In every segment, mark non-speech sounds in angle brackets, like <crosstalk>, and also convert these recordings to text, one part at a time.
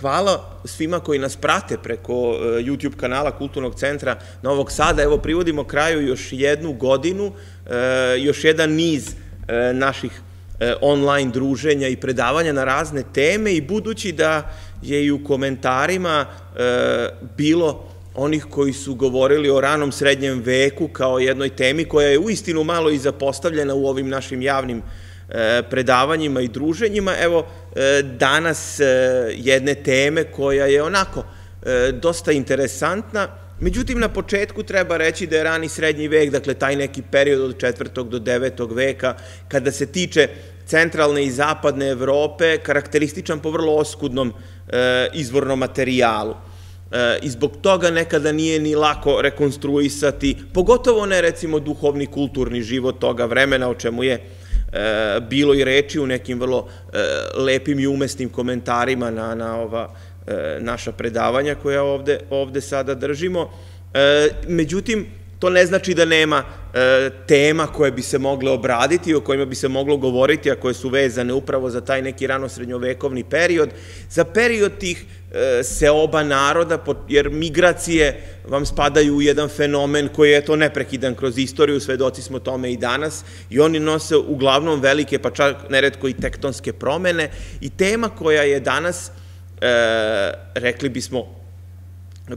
hvala svima koji nas prate preko YouTube kanala Kulturnog centra Novog Sada. Evo, privodimo kraju još jednu godinu, još jedan niz naših online druženja i predavanja na razne teme i budući da je i u komentarima bilo onih koji su govorili o ranom srednjem veku kao jednoj temi koja je uistinu malo i zapostavljena u ovim našim javnim e, predavanjima i druženjima. Evo, e, danas e, jedne teme koja je onako dosta interesantna, Međutim, na početku treba reći da je rani srednji vek, dakle taj neki period od 4. do 9. veka, kada se tiče centralne i zapadne Evrope, karakterističan po vrlo oskudnom izvornom materijalu. E, i zbog toga nekada nije ni lako rekonstruisati, pogotovo ne recimo duhovni, kulturni život toga vremena, o čemu je e, bilo i reči u nekim vrlo e, lepim i umestnim komentarima na, na ova naša predavanja koja ovde, ovde sada držimo. Međutim, To ne znači da nema e, tema koje bi se mogle obraditi, o kojima bi se moglo govoriti, a koje su vezane upravo za taj neki rano-srednjovekovni period, za period tih e, seoba naroda, jer migracije vam spadaju u jedan fenomen koji je to neprekidan kroz istoriju, svedoci smo tome i danas, i oni nose uglavnom velike, pa čak neretko i tektonske promene, i tema koja je danas, e, rekli bismo,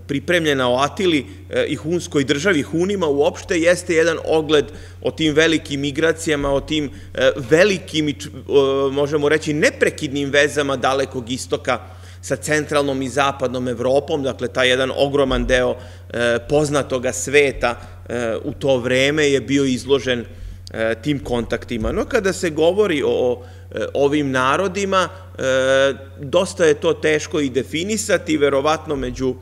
pripremljena o Atili e, i Hunskoj državi, Hunima uopšte, jeste jedan ogled o tim velikim migracijama, o tim e, velikim možemo reći, neprekidnim vezama dalekog istoka sa centralnom i zapadnom Evropom, dakle, taj jedan ogroman deo e, poznatoga sveta u to vreme je bio izložen tim kontaktima. No, kada se govori o ovim narodima, dosta je to teško i definisati, verovatno među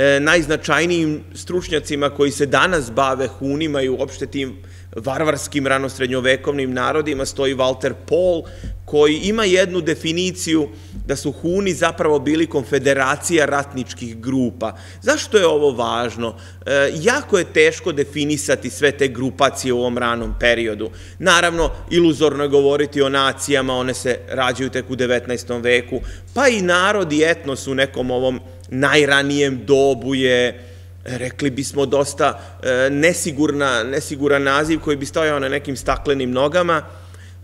E, najznačajnijim stručnjacima koji se danas bave Hunima i uopšte tim varvarskim ranosrednjovekovnim narodima stoji Walter Paul, koji ima jednu definiciju da su Huni zapravo bili konfederacija ratničkih grupa. Zašto je ovo važno? E, jako je teško definisati sve te grupacije u ovom ranom periodu. Naravno, iluzorno je govoriti o nacijama, one se rađaju tek u 19. veku, pa i narod i etnos u nekom ovom najranijem dobu je, rekli bismo, dosta e, nesigurna, nesiguran naziv koji bi stojao na nekim staklenim nogama.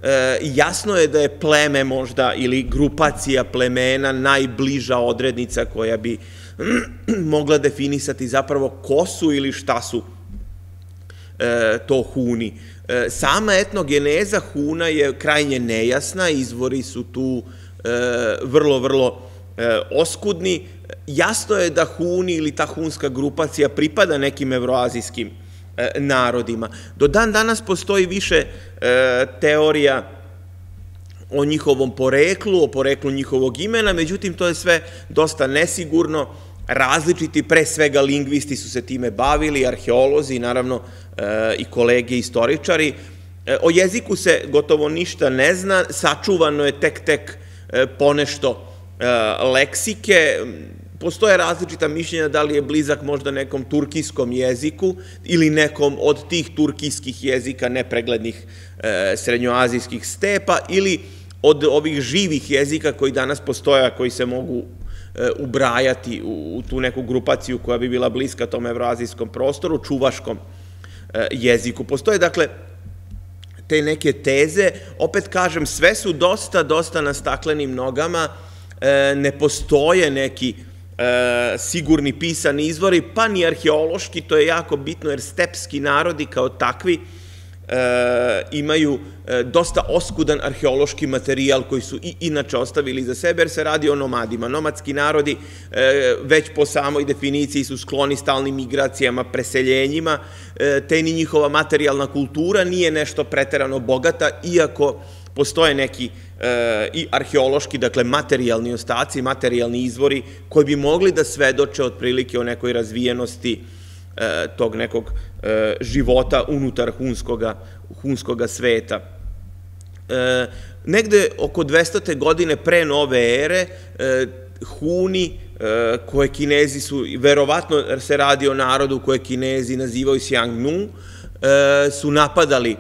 E, jasno je da je pleme možda ili grupacija plemena najbliža odrednica koja bi <clears throat> mogla definisati zapravo ko su ili šta su e, to Huni. Sama etnogeneza Huna je krajnje nejasna, izvori su tu vrlo, vrlo oskudni, jasno je da Huni ili ta hunska grupacija pripada nekim evroazijskim e, narodima. Do dan danas postoji više e, teorija o njihovom poreklu, o poreklu njihovog imena, međutim to je sve dosta nesigurno, različiti, pre svega lingvisti su se time bavili, arheolozi, naravno e, i kolege istoričari. O jeziku se gotovo ništa ne zna, sačuvano je tek tek ponešto leksike, postoje različita mišljenja da li je blizak možda nekom turkijskom jeziku ili nekom od tih turkijskih jezika nepreglednih e, srednjoazijskih stepa ili od ovih živih jezika koji danas postoje, a koji se mogu e, ubrajati u, tu neku grupaciju koja bi bila bliska tom evroazijskom prostoru, čuvaškom e, jeziku. Postoje, dakle, te neke teze, opet kažem, sve su dosta, dosta na staklenim nogama, e, ne postoje neki e, sigurni pisani izvori, pa ni arheološki, to je jako bitno, jer stepski narodi kao takvi e, imaju e, dosta oskudan arheološki materijal koji su i inače ostavili za sebe, jer se radi o nomadima. Nomadski narodi već po samoj definiciji su skloni stalnim migracijama, preseljenjima, te ni njihova materijalna kultura nije nešto preterano bogata, iako postoje neki e, i arheološki, dakle materijalni ostaci, materijalni izvori koji bi mogli da svedoče otprilike o nekoj razvijenosti e, tog nekog e, života unutar hunskoga, hunskoga sveta. E, negde oko 200. godine pre nove ere, e, Huni, e, koje kinezi su, verovatno se radi o narodu koje kinezi nazivaju Xiangnu, e, su napadali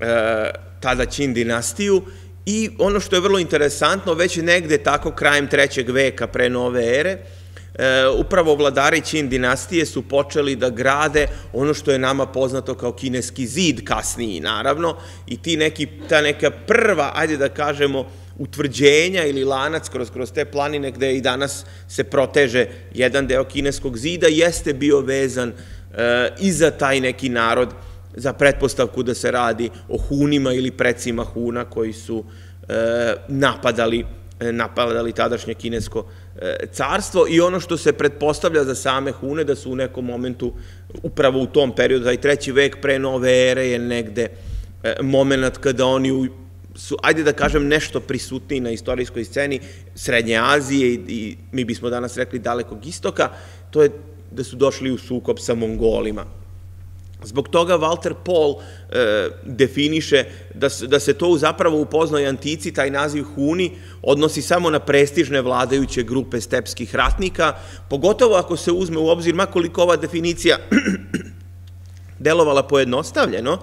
e, tada Qin dinastiju I ono što je vrlo interesantno, već negde tako krajem trećeg veka pre nove ere, e, upravo vladari Qin dinastije su počeli da grade ono što je nama poznato kao kineski zid kasniji, naravno, i ti neki, ta neka prva, ajde da kažemo, utvrđenja ili lanac kroz, kroz te planine gde i danas se proteže jedan deo kineskog zida, jeste bio vezan e, i za taj neki narod, za pretpostavku da se radi o Hunima ili precima Huna koji su e, napadali e, napadali tadašnje kinesko e, carstvo i ono što se pretpostavlja za same Hune da su u nekom momentu upravo u tom periodu, taj treći vek pre nove ere je negde e, moment kada oni su, ajde da kažem, nešto prisutniji na istorijskoj sceni Srednje Azije i, i mi bismo danas rekli dalekog istoka, to je da su došli u sukob sa Mongolima. Zbog toga Walter Paul e, definiše da da se to zapravo u poznoj antici, taj naziv Huni, odnosi samo na prestižne vladajuće grupe stepskih ratnika, pogotovo ako se uzme u obzir, makoliko ova definicija <clears throat> delovala pojednostavljeno,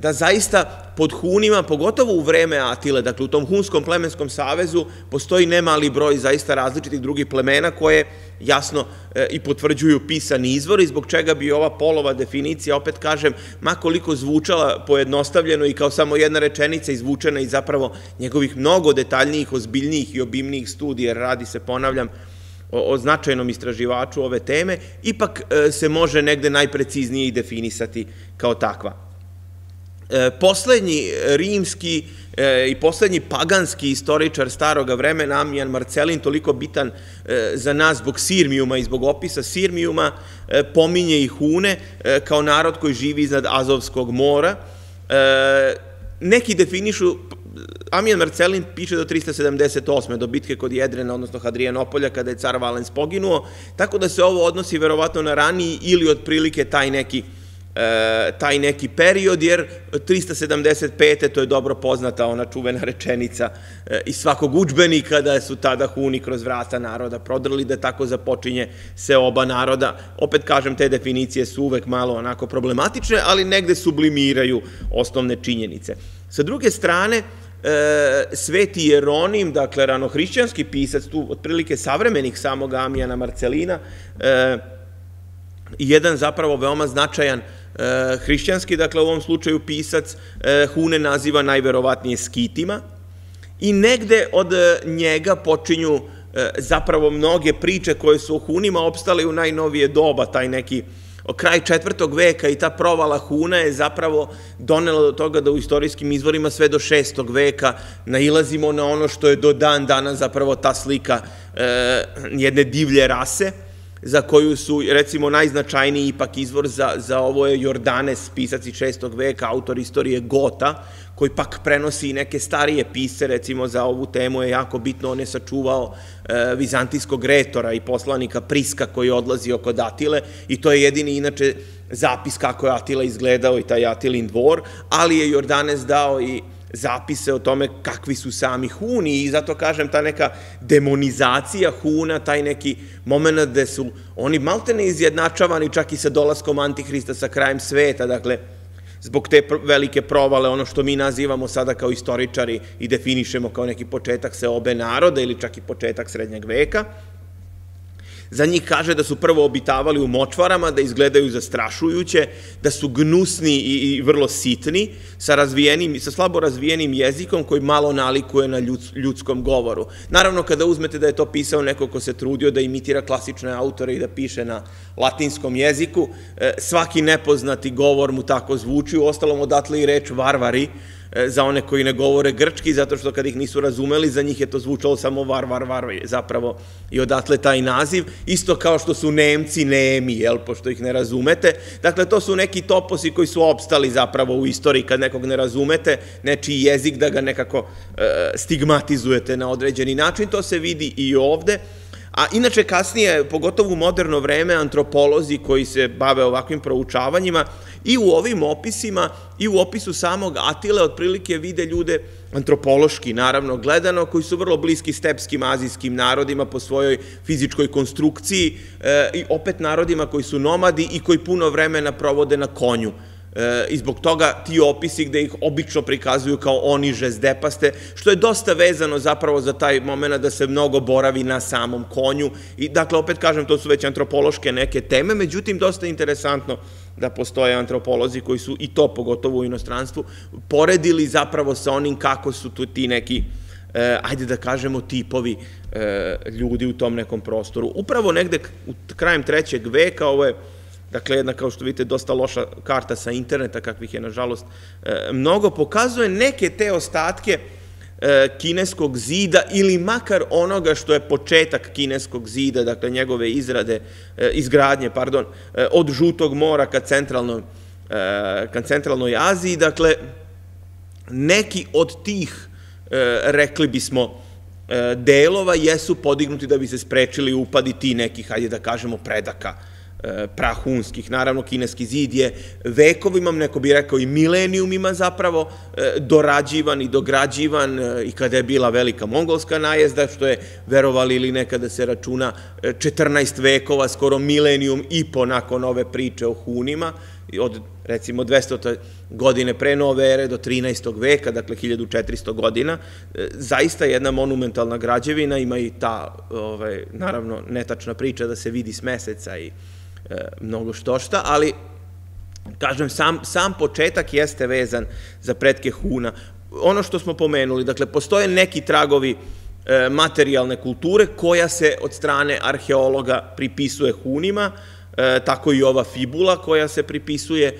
da zaista pod Hunima, pogotovo u vreme Atile, dakle u tom Hunskom plemenskom savezu, postoji nemali broj zaista različitih drugih plemena koje jasno e, i potvrđuju pisani izvori, zbog čega bi ova polova definicija, opet kažem, makoliko zvučala pojednostavljeno i kao samo jedna rečenica izvučena iz zapravo njegovih mnogo detaljnijih, ozbiljnijih i obimnijih studija, radi se, ponavljam, o, značajnom istraživaču ove teme, ipak e, se može negde najpreciznije i definisati kao takva. E, poslednji rimski e, i poslednji paganski istoričar staroga vremena, Amijan Marcelin, toliko bitan e, za nas zbog Sirmijuma i zbog opisa Sirmijuma, pominje i Hune kao narod koji živi iznad Azovskog mora. Neki definišu Amijan Marcelin piše do 378. do bitke kod Jedrena, odnosno Hadrijanopolja, kada je car Valens poginuo, tako da se ovo odnosi verovatno na raniji ili otprilike taj neki taj neki period, jer 375. to je dobro poznata ona čuvena rečenica e, iz svakog učbenika da su tada Huni kroz vrata naroda prodrli, da tako započinje se oba naroda. Opet kažem, te definicije su uvek malo onako problematične, ali negde sublimiraju osnovne činjenice. Sa druge strane, e, Sveti Jeronim, dakle ranohrišćanski pisac, tu otprilike savremenih samog Amijana Marcelina, e, jedan zapravo veoma značajan E, hrišćanski, dakle u ovom slučaju pisac e, Hune naziva najverovatnije skitima i negde od e, njega počinju zapravo mnoge priče koje su o Hunima opstale u najnovije doba, taj neki kraj četvrtog veka i ta provala Huna je zapravo donela do toga da u istorijskim izvorima sve do šestog veka nailazimo na ono što je do dan dana zapravo ta slika jedne divlje rase, za koju su, recimo, najznačajniji ipak izvor za, za ovo je Jordanes, pisac iz šestog veka, autor istorije Gota, koji pak prenosi i neke starije pise, recimo za ovu temu je jako bitno, on je sačuvao e, vizantijskog retora i poslanika Priska koji odlazi oko Atile i to je jedini inače zapis kako je Atila izgledao i taj Atilin dvor, ali je Jordanes dao i zapise o tome kakvi su sami Huni i zato kažem ta neka demonizacija Huna, taj neki moment gde su oni maltene izjednačavani čak i sa dolaskom Antihrista sa krajem sveta, dakle, zbog te velike provale, ono što mi nazivamo sada kao istoričari i definišemo kao neki početak se obe naroda ili čak i početak srednjeg veka, Za njih kaže da su prvo obitavali u močvarama, da izgledaju zastrašujuće, da su gnusni i, i vrlo sitni, sa, razvijenim, sa slabo razvijenim jezikom koji malo nalikuje na ljudskom govoru. Naravno, kada uzmete da je to pisao neko ko se trudio da imitira klasične autore i da piše na latinskom jeziku, e, svaki nepoznati govor mu tako zvuči, u ostalom odatle i reč varvari, za one koji ne govore grčki, zato što kad ih nisu razumeli, za njih je to zvučalo samo var, var, var, zapravo i odatle taj naziv, isto kao što su Nemci nemi, jel, pošto ih ne razumete. Dakle, to su neki toposi koji su opstali zapravo u istoriji kad nekog ne razumete, nečiji jezik da ga nekako e, stigmatizujete na određeni način, to se vidi i ovde. A inače kasnije, pogotovo u moderno vreme, antropolozi koji se bave ovakvim proučavanjima i u ovim opisima i u opisu samog Atile otprilike vide ljude antropološki, naravno, gledano, koji su vrlo bliski stepskim azijskim narodima po svojoj fizičkoj konstrukciji e, i opet narodima koji su nomadi i koji puno vremena provode na konju i zbog toga ti opisi gde ih obično prikazuju kao oni žezdepaste, što je dosta vezano zapravo za taj moment da se mnogo boravi na samom konju i dakle opet kažem to su već antropološke neke teme, međutim dosta interesantno da postoje antropolozi koji su i to pogotovo u inostranstvu poredili zapravo sa onim kako su tu ti neki e, ajde da kažemo tipovi e, ljudi u tom nekom prostoru. Upravo negde u krajem trećeg veka, ovo je dakle jedna kao što vidite dosta loša karta sa interneta kakvih je nažalost e, mnogo, pokazuje neke te ostatke E, kineskog zida ili makar onoga što je početak kineskog zida, dakle njegove izrade, e, izgradnje, pardon, od žutog mora ka centralnoj, ka centralnoj Aziji, dakle neki od tih, rekli bismo, delova jesu podignuti da bi se sprečili upadi ti nekih, hajde da kažemo, predaka prahunskih. Naravno, kineski zid je vekovima, neko bi rekao i milenijumima zapravo, e, dorađivan i dograđivan e, i kada je bila velika mongolska najezda, što je, verovali ili nekada se računa, 14 vekova, skoro milenijum i po nakon ove priče o Hunima, od recimo 200 godine pre nove ere do 13. veka, dakle 1400 godina, zaista jedna monumentalna građevina, ima i ta, ovaj, naravno, netačna priča da se vidi s meseca i mnogo što šta, ali kažem, sam, sam početak jeste vezan za pretke Huna. Ono što smo pomenuli, dakle, postoje neki tragovi e, materijalne kulture koja se od strane arheologa pripisuje Hunima, e, tako i ova fibula koja se pripisuje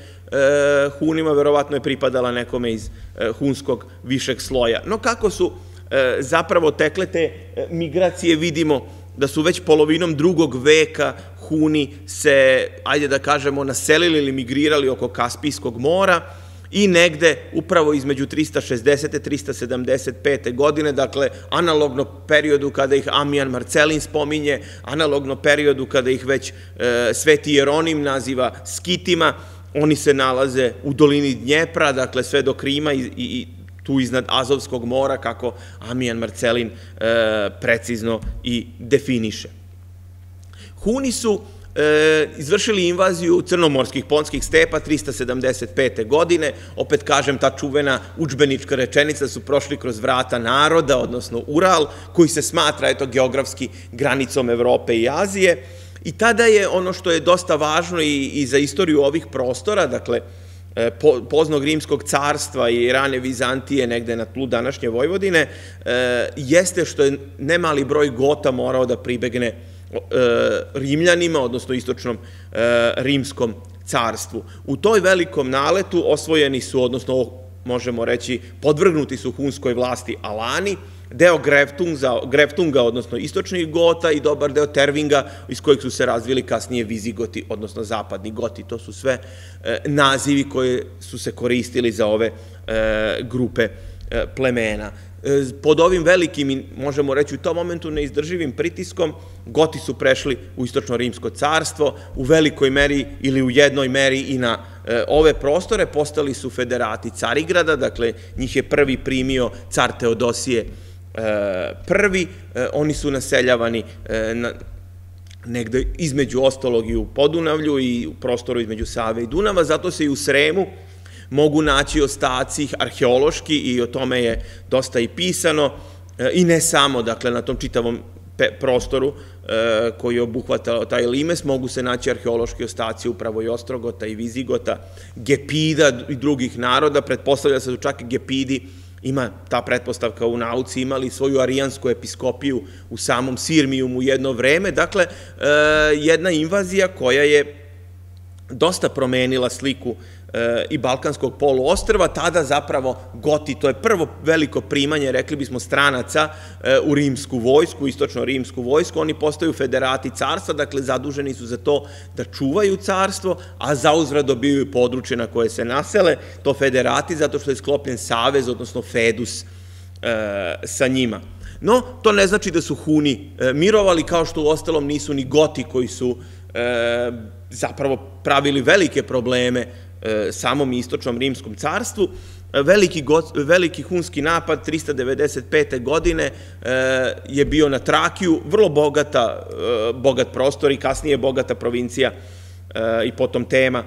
Hunima, verovatno je pripadala nekome iz hunskog višeg sloja. No kako su zapravo tekle te migracije, vidimo da su već polovinom drugog veka Huni se, ajde da kažemo, naselili ili migrirali oko Kaspijskog mora i negde upravo između 360. i 375. godine, dakle, analogno periodu kada ih Amijan Marcelin spominje, analogno periodu kada ih već e, Sveti Jeronim naziva skitima, oni se nalaze u dolini Dnjepra, dakle, sve do Krima i, i, tu iznad Azovskog mora, kako Amijan Marcelin e, precizno i definiše. Huni su e, izvršili invaziju crnomorskih ponskih stepa 375. godine, opet kažem, ta čuvena učbenička rečenica su prošli kroz vrata naroda, odnosno Ural, koji se smatra, eto, geografski granicom Evrope i Azije, i tada je ono što je dosta važno i, i za istoriju ovih prostora, dakle, poznog rimskog carstva i rane Vizantije negde na tlu današnje Vojvodine, e, jeste što je nemali broj gota morao da pribegne E, Rimljanima, odnosno istočnom e, rimskom carstvu. U toj velikom naletu osvojeni su, odnosno možemo reći, podvrgnuti su hunskoj vlasti Alani, deo Greftunga, Greftunga, odnosno istočnih Gota i dobar deo Tervinga, iz kojeg su se razvili kasnije Vizigoti, odnosno zapadni Goti. To su sve e, nazivi koje su se koristili za ove grupe plemena. E, pod ovim velikim, možemo reći u tom momentu, neizdrživim pritiskom, Goti su prešli u istočno-rimsko carstvo, u velikoj meri ili u jednoj meri i na e, ove prostore, postali su federati Carigrada, dakle, njih je prvi primio car Teodosije e, prvi, oni su naseljavani na, negde između ostalog i u Podunavlju i u prostoru između Save i Dunava, zato se i u Sremu, mogu naći ostaci arheološki i o tome je dosta i pisano. E, i ne samo, dakle, na tom čitavom prostoru e, koji je obuhvatao taj limes, mogu se naći arheološki ostaci upravo i Ostrogota i Vizigota, Gepida i drugih naroda, pretpostavlja se da čak i Gepidi ima ta pretpostavka u nauci, imali svoju arijansku episkopiju u samom Sirmijumu jedno vreme, dakle, e, jedna invazija koja je dosta promenila sliku i Balkanskog poluostrva, tada zapravo Goti, to je prvo veliko primanje, rekli bismo, stranaca e, u rimsku vojsku, istočno-rimsku vojsku, oni postaju federati carstva, dakle zaduženi su za to da čuvaju carstvo, a za uzvrat dobiju područje na koje se nasele, to federati, zato što je sklopljen savez, odnosno fedus e, sa njima. No, to ne znači da su Huni e, mirovali, kao što u ostalom nisu ni Goti koji su zapravo pravili velike probleme samom istočnom rimskom carstvu. Veliki, veliki hunski napad 395. godine e, je bio na Trakiju, vrlo bogata, e, bogat prostor i kasnije bogata provincija i potom tema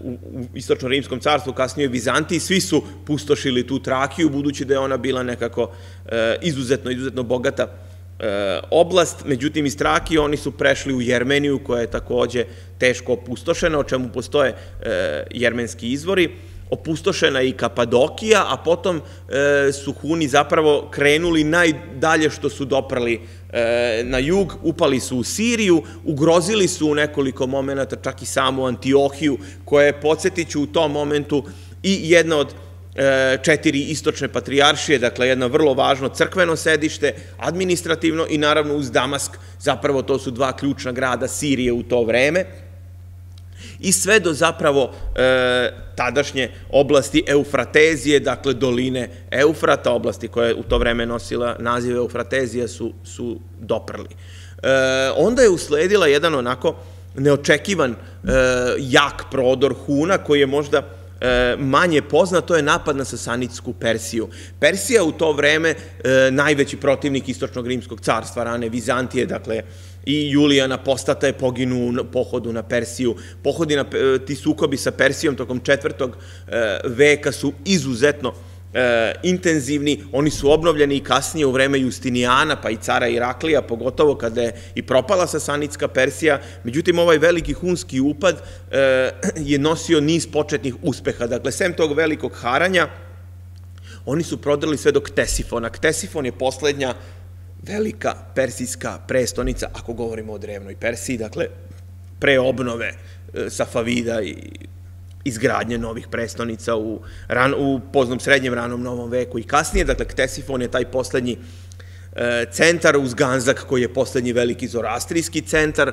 u istočno-rimskom carstvu, kasnije Vizantiji, svi su pustošili tu Trakiju, budući da je ona bila nekako izuzetno, izuzetno bogata oblast, međutim iz Trakije oni su prešli u Jermeniju koja je takođe teško opustošena, o čemu postoje jermenski izvori, opustošena i Kapadokija, a potom e, su Huni zapravo krenuli najdalje što su doprali e, na jug, upali su u Siriju, ugrozili su u nekoliko momenta čak i samu Antiohiju, koja je, podsjetit ću, u tom momentu i jedna od e, četiri istočne patrijaršije, dakle jedno vrlo važno crkveno sedište, administrativno i naravno uz Damask, zapravo to su dva ključna grada Sirije u to vreme, i sve do zapravo e, tadašnje oblasti Eufratezije, dakle doline Eufrata, oblasti koja je u to vreme nosila naziv Eufratezija, su, su doprli. E, onda je usledila jedan onako neočekivan e, jak prodor Huna, koji je možda e, manje poznat, to je napad na Sasanitsku Persiju. Persija u to vreme e, najveći protivnik istočnog rimskog carstva, rane Vizantije, dakle, i Julijana Postata je poginu u pohodu na Persiju. Pohodi na, ti sukobi sa Persijom tokom četvrtog e, veka su izuzetno e, intenzivni, oni su obnovljeni i kasnije u vreme Justinijana, pa i cara Iraklija, pogotovo kada je i propala Sasanitska Persija. Međutim, ovaj veliki hunski upad e, <clears throat> je nosio niz početnih uspeha. Dakle, sem tog velikog haranja, oni su prodali sve do Ktesifona. Ktesifon je poslednja velika persijska prestonica, ako govorimo o drevnoj Persiji, dakle, pre obnove e, Safavida i izgradnje novih prestonica u, ran, u poznom srednjem ranom novom veku i kasnije. Dakle, Ktesifon je taj poslednji e, centar uz Ganzak koji je poslednji veliki zorastrijski centar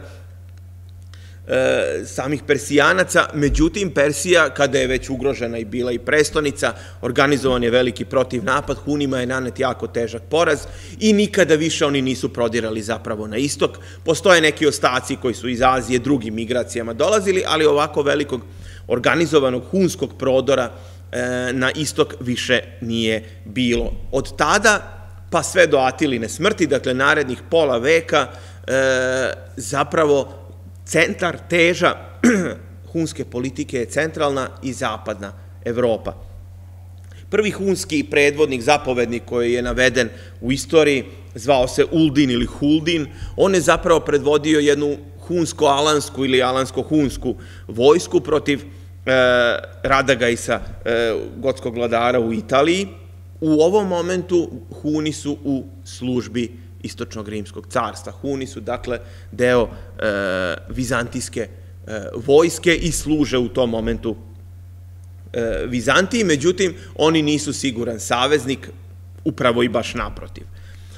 e, samih Persijanaca, međutim Persija, kada je već ugrožena i bila i prestonica, organizovan je veliki protiv napad, Hunima je nanet jako težak poraz i nikada više oni nisu prodirali zapravo na istok. Postoje neki ostaci koji su iz Azije drugim migracijama dolazili, ali ovako velikog organizovanog hunskog prodora e, na istok više nije bilo. Od tada pa sve do Atiline smrti, dakle narednih pola veka, e, zapravo centar teža <clears throat> hunske politike je centralna i zapadna Evropa. Prvi hunski predvodnik, zapovednik koji je naveden u istoriji, zvao se Uldin ili Huldin, on je zapravo predvodio jednu hunsko-alansku ili alansko-hunsku vojsku protiv Radagajsa, e, gotskog vladara u Italiji. U ovom momentu Huni su u službi istočnog rimskog carstva. Huni su, dakle, deo e, vizantijske e, vojske i služe u tom momentu e, Vizantiji, međutim, oni nisu siguran saveznik, upravo i baš naprotiv.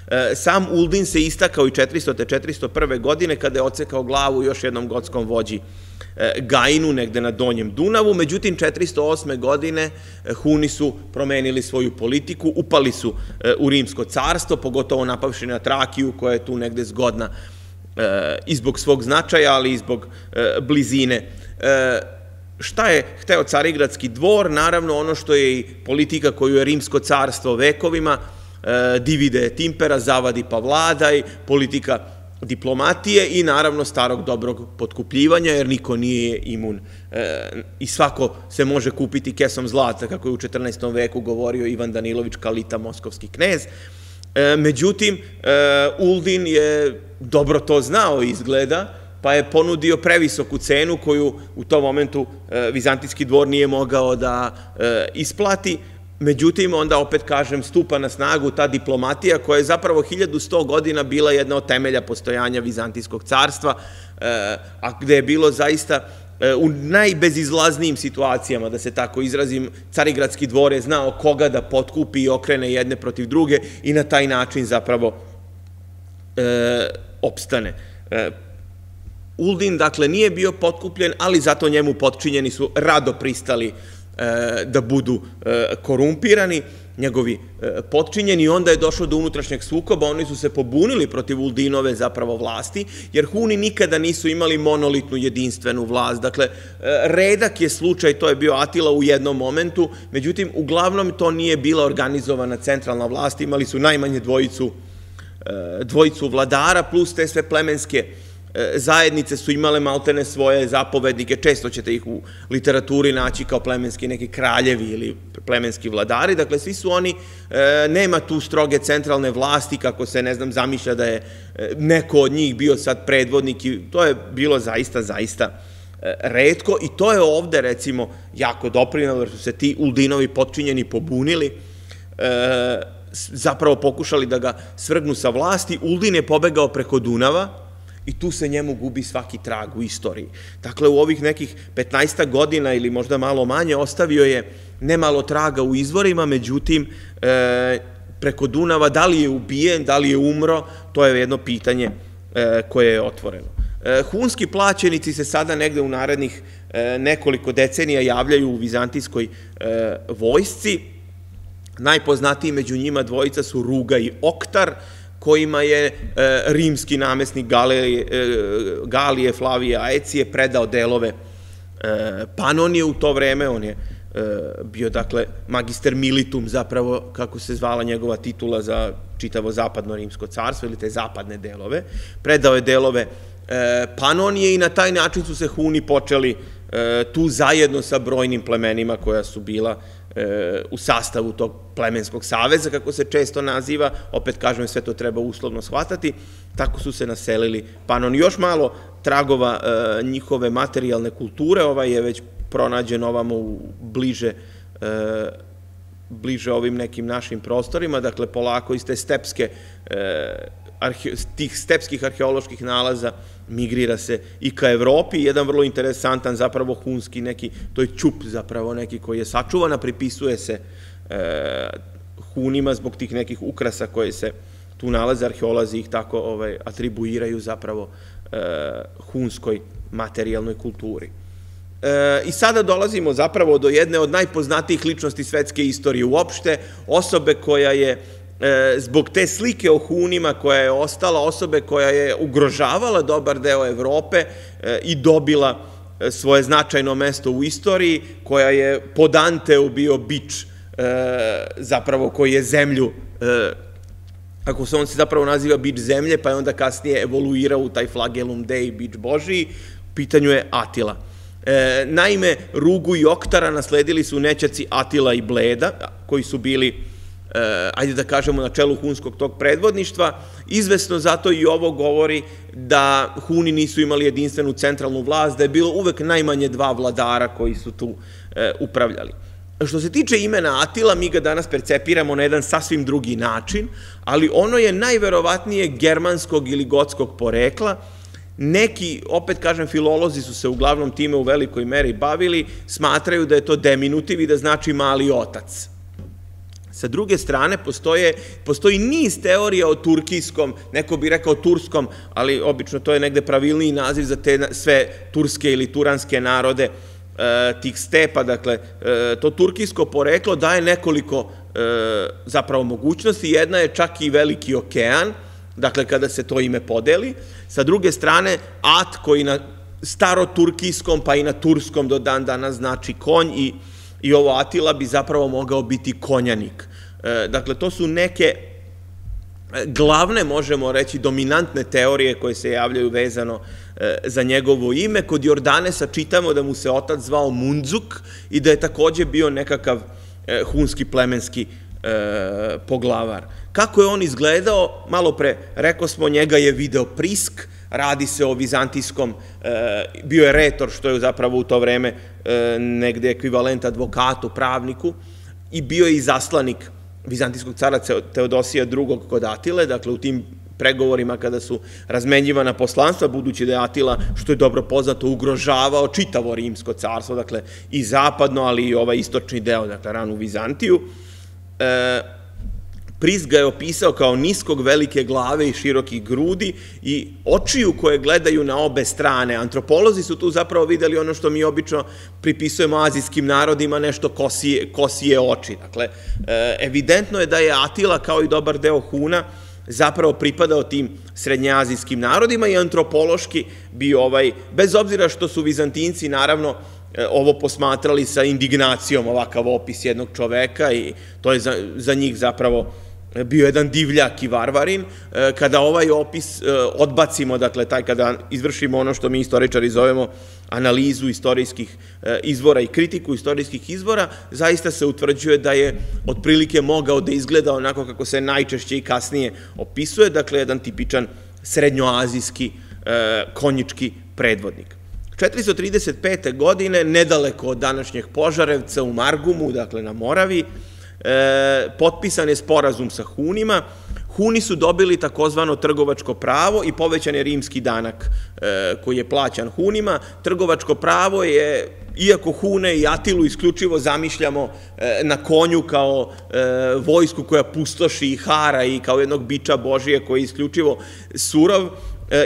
E, sam Uldin se istakao i 400. 401. godine kada je ocekao glavu još jednom gotskom vođi E, Gajinu, negde na Donjem Dunavu, međutim 408. godine e, Huni su promenili svoju politiku, upali su e, u Rimsko carstvo, pogotovo napavši na Trakiju, koja je tu negde zgodna i zbog svog značaja, ali i zbog blizine. Šta je hteo Carigradski dvor? Naravno ono što je i politika koju je Rimsko carstvo vekovima, divide timpera, zavadi pa vladaj, politika diplomatije i naravno starog dobrog potkupljivanja, jer niko nije imun e, i svako se može kupiti kesom zlata, kako je u 14. veku govorio Ivan Danilović Kalita, moskovski knez. E, međutim, e, Uldin je dobro to znao izgleda, pa je ponudio previsoku cenu koju u tom momentu Vizantijski dvor nije mogao da isplati, Međutim, onda opet kažem, stupa na snagu ta diplomatija koja je zapravo 1100 godina bila jedna od temelja postojanja Vizantijskog carstva, e, a gde je bilo zaista e, u najbezizlaznijim situacijama, da se tako izrazim, Carigradski dvor je znao koga da potkupi i okrene jedne protiv druge i na taj način zapravo e, opstane. E, Uldin, dakle, nije bio potkupljen, ali zato njemu potčinjeni su rado pristali da budu e, korumpirani, njegovi e, potčinjeni, onda je došlo do unutrašnjeg sukoba, oni su se pobunili protiv Uldinove zapravo vlasti, jer Huni nikada nisu imali monolitnu jedinstvenu vlast. Dakle, redak je slučaj, to je bio Atila u jednom momentu, međutim, uglavnom to nije bila organizovana centralna vlast, imali su najmanje dvojicu, dvojicu vladara, plus te sve plemenske e, zajednice su imale maltene svoje zapovednike, često ćete ih u literaturi naći kao plemenski neki kraljevi ili plemenski vladari, dakle svi su oni, e, nema tu stroge centralne vlasti kako se, ne znam, zamišlja da je neko od njih bio sad predvodnik i to je bilo zaista, zaista redko i to je ovde recimo jako doprinalo jer su se ti Uldinovi potčinjeni pobunili, zapravo pokušali da ga svrgnu sa vlasti, Uldin je pobegao preko Dunava i tu se njemu gubi svaki trag u istoriji. Dakle, u ovih nekih 15 godina ili možda malo manje ostavio je nemalo traga u izvorima, međutim, e, preko Dunava, da li je ubijen, da li je umro, to je jedno pitanje e, koje je otvoreno. E, hunski plaćenici se sada negde u narednih nekoliko decenija javljaju u vizantijskoj vojsci, Najpoznatiji među njima dvojica su Ruga i Oktar, kojima je e, rimski namestnik Galije, e, Galije Flavije Aecije predao delove e, Panonije u to vreme, on je bio, dakle, magister militum, zapravo, kako se zvala njegova titula za čitavo zapadno rimsko carstvo, ili te zapadne delove. Predao je delove Panonije i na taj način su se Huni počeli tu zajedno sa brojnim plemenima koja su bila u sastavu tog plemenskog saveza, kako se često naziva, opet kažem, sve to treba uslovno shvatati, tako su se naselili Panon. Još malo tragova e, njihove materijalne kulture, ovaj je već pronađen ovamo u bliže e, bliže ovim nekim našim prostorima, dakle polako iz te stepske e, tih stepskih arheoloških nalaza migrira se i ka Evropi. Jedan vrlo interesantan zapravo hunski neki, to je čup zapravo neki koji je sačuvan, pripisuje se e, hunima zbog tih nekih ukrasa koje se tu nalaze, arheolozi ih tako ovaj, atribuiraju zapravo e, hunskoj materijalnoj kulturi. E, I sada dolazimo zapravo do jedne od najpoznatijih ličnosti svetske istorije uopšte, osobe koja je zbog te slike o Hunima koja je ostala osobe koja je ugrožavala dobar deo Evrope e, i dobila e, svoje značajno mesto u istoriji, koja je po Danteu bio bič zapravo koji je zemlju ako se on se zapravo naziva bič zemlje, pa je onda kasnije evoluirao u taj flagellum dei, bič Božiji, pitanju je Atila. E, naime, Rugu i Oktara nasledili su nećaci Atila i Bleda, koji su bili ajde da kažemo, na čelu hunskog tog predvodništva. Izvesno zato i ovo govori da Huni nisu imali jedinstvenu centralnu vlast, da je bilo uvek najmanje dva vladara koji su tu eh, upravljali. Što se tiče imena Atila, mi ga danas percepiramo na jedan sasvim drugi način, ali ono je najverovatnije germanskog ili gotskog porekla, Neki, opet kažem, filolozi su se uglavnom time u velikoj meri bavili, smatraju da je to deminutiv i da znači mali otac. Sa druge strane, postoje, postoji niz teorija o turkijskom, neko bi rekao turskom, ali obično to je negde pravilniji naziv za te sve turske ili turanske narode e, tih stepa, dakle, e, to turkijsko poreklo daje nekoliko e, zapravo mogućnosti, jedna je čak i veliki okean, dakle, kada se to ime podeli, sa druge strane, at koji na staroturkijskom, pa i na turskom do dan dana znači konj i i ovo Atila bi zapravo mogao biti konjanik. E, dakle, to su neke e, glavne, možemo reći, dominantne teorije koje se javljaju vezano e, za njegovo ime. Kod Jordanesa čitamo da mu se otac zvao Mundzuk i da je takođe bio nekakav hunski plemenski poglavar. Kako je on izgledao? Malo pre, rekao smo, njega je video Prisk, radi se o vizantijskom, bio je retor, što je zapravo u to vreme negde ekvivalent advokatu, pravniku, i bio je i zaslanik vizantijskog cara Teodosija II. kod Atile, dakle u tim pregovorima kada su razmenjivana poslanstva, budući da je Atila, što je dobro poznato, ugrožavao čitavo rimsko carstvo, dakle i zapadno, ali i ovaj istočni deo, dakle ranu Vizantiju. E, Pris ga je opisao kao niskog velike glave i širokih grudi i očiju koje gledaju na obe strane. Antropolozi su tu zapravo videli ono što mi obično pripisujemo azijskim narodima, nešto kosije, kosije oči. Dakle, e, evidentno je da je Atila, kao i dobar deo Huna, zapravo pripadao tim srednjeazijskim narodima i antropološki bi ovaj, bez obzira što su Vizantinci naravno e, ovo posmatrali sa indignacijom ovakav opis jednog čoveka i to je za, za njih zapravo bio jedan divljak i varvarin. E, kada ovaj opis e, odbacimo, dakle, taj kada izvršimo ono što mi istoričari zovemo analizu istorijskih e, izvora i kritiku istorijskih izvora, zaista se utvrđuje da je otprilike mogao da izgleda onako kako se najčešće i kasnije opisuje, dakle, jedan tipičan srednjoazijski konjički predvodnik. 435. godine, nedaleko od današnjeg Požarevca u Margumu, dakle na Moravi, e, potpisan je sporazum sa Hunima. Huni su dobili takozvano trgovačko pravo i povećan je rimski danak e, koji je plaćan Hunima. Trgovačko pravo je, iako Hune i Atilu isključivo zamišljamo e, na konju kao e, vojsku koja pustoši i hara i kao jednog biča Božije koji je isključivo surov,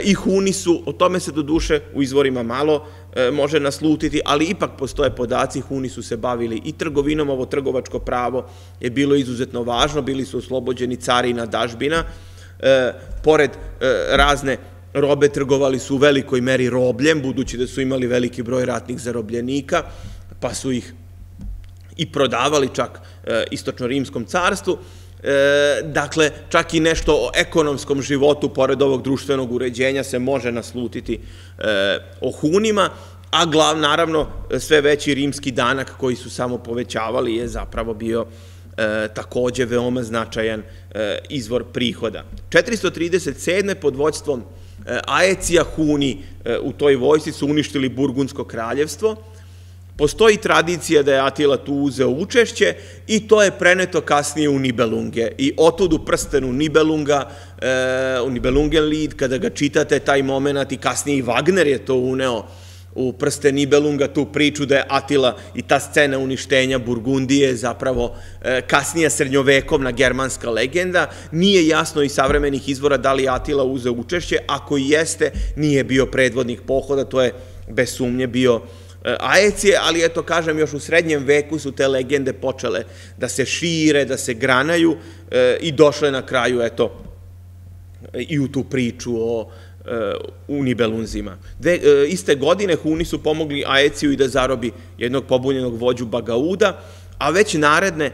i Huni su, o tome se do duše u izvorima malo može naslutiti, ali ipak postoje podaci, Huni su se bavili i trgovinom, ovo trgovačko pravo je bilo izuzetno važno, bili su oslobođeni carina dažbina, e, pored e, razne robe trgovali su u velikoj meri robljem, budući da su imali veliki broj ratnih zarobljenika, pa su ih i prodavali čak istočno-rimskom carstvu, E, dakle, čak i nešto o ekonomskom životu, pored ovog društvenog uređenja, se može naslutiti e, o Hunima, a glav, naravno, sve veći rimski danak koji su samo povećavali je zapravo bio e, takođe veoma značajan e, izvor prihoda. 437. pod vođstvom Aecija Huni u toj vojsci su uništili Burgundsko kraljevstvo, Postoji tradicija da je Atila tu uzeo učešće i to je preneto kasnije u Nibelunge. I otud u prstenu Nibelunga, e, u Nibelungen lead, kada ga čitate taj moment i kasnije i Wagner je to uneo u prste Nibelunga tu priču da je Atila i ta scena uništenja Burgundije zapravo e, kasnija srednjovekovna germanska legenda. Nije jasno i savremenih izvora da li Atila uzeo učešće, ako i jeste, nije bio predvodnik pohoda, to je bez sumnje bio Aecije, ali eto kažem još u srednjem veku su te legende počele da se šire, da se granaju e, i došle na kraju eto i u tu priču o e, Unibelunzima. Dve, iste godine Huni su pomogli Aeciju i da zarobi jednog pobunjenog vođu Bagauda, a već naredne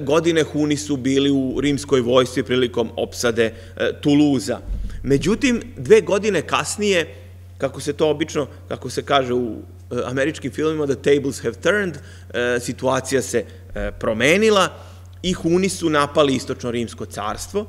godine Huni su bili u rimskoj vojsci prilikom opsade Tuluza. Međutim, dve godine kasnije, kako se to obično, kako se kaže u američkim filmima The Tables Have Turned, eh, situacija se eh, promenila i Huni su napali istočno rimsko carstvo.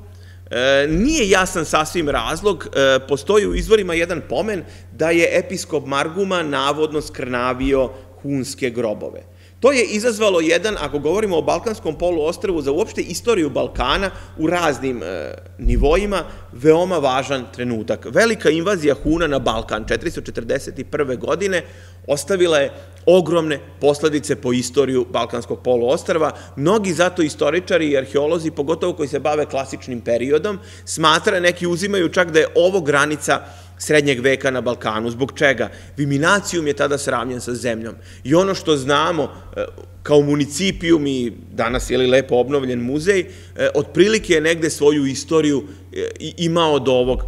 Nije jasan sasvim razlog, postoji u izvorima jedan pomen da je episkop Marguma navodno skrnavio hunske grobove. To je izazvalo jedan, ako govorimo o Balkanskom poluostrvu, za uopšte istoriju Balkana u raznim e, nivoima, veoma važan trenutak. Velika invazija Huna na Balkan 441. godine ostavila je ogromne posledice po istoriju Balkanskog poluostrva. Mnogi zato istoričari i arheolozi, pogotovo koji se bave klasičnim periodom, smatra, neki uzimaju čak da je ovo granica srednjeg veka na Balkanu. Zbog čega? Viminacijum je tada sravnjen sa zemljom. I ono što znamo e, kao municipijum i danas je li lepo obnovljen muzej, e, otprilike je negde svoju istoriju e, imao do ovog